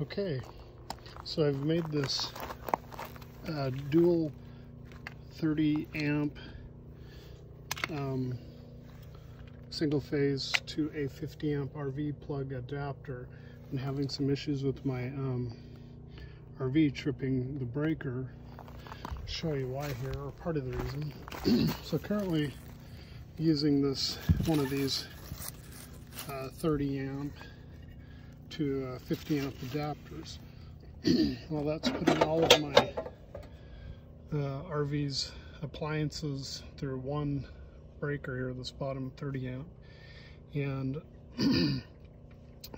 Okay, so I've made this uh, dual 30 amp um, single phase to a 50 amp RV plug adapter and having some issues with my um, RV tripping the breaker. Show you why here, or part of the reason. so currently using this, one of these uh, 30 amp to uh, 50 amp adapters. well, that's putting all of my uh, RV's appliances through one breaker here, this bottom 30 amp. And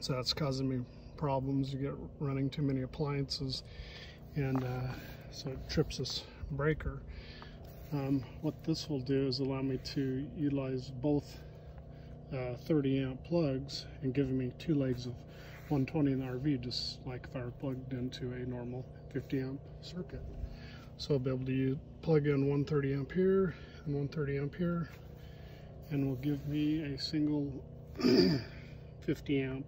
so that's causing me problems. You get running too many appliances and uh, so it trips this breaker. Um, what this will do is allow me to utilize both uh, 30 amp plugs and giving me two legs of 120 in the RV just like if I were plugged into a normal 50 amp circuit. So I'll be able to plug in 130 amp here and 130 amp here and will give me a single 50 amp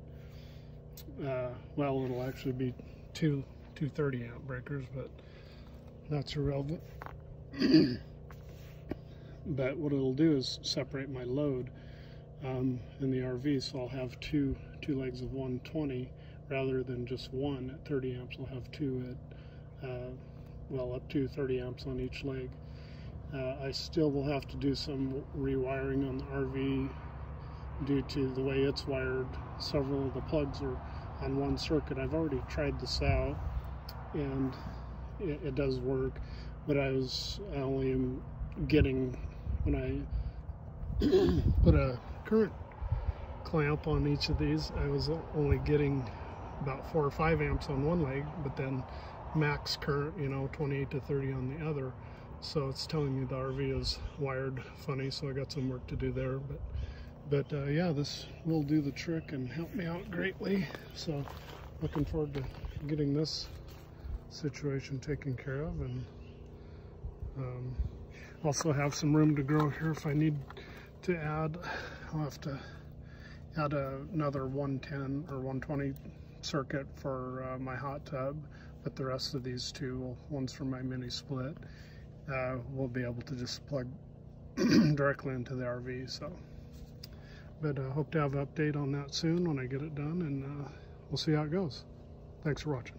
uh, well it'll actually be two 230 amp breakers but that's irrelevant but what it'll do is separate my load um, in the RV so I'll have two two legs of 120 rather than just one at 30 amps. I'll have two at uh, well up to 30 amps on each leg. Uh, I still will have to do some rewiring on the RV due to the way it's wired. Several of the plugs are on one circuit. I've already tried this out and it, it does work but I was I only am getting when I put a current clamp on each of these. I was only getting about four or five amps on one leg but then max current you know 28 to 30 on the other. So it's telling me the RV is wired funny so I got some work to do there. But but uh, yeah this will do the trick and help me out greatly. So looking forward to getting this situation taken care of and um, also have some room to grow here if I need to add I'll have to add a, another 110 or 120 circuit for uh, my hot tub but the rest of these two one's for my mini split uh, we'll be able to just plug directly into the RV so. But I uh, hope to have an update on that soon when I get it done and uh, we'll see how it goes. Thanks for watching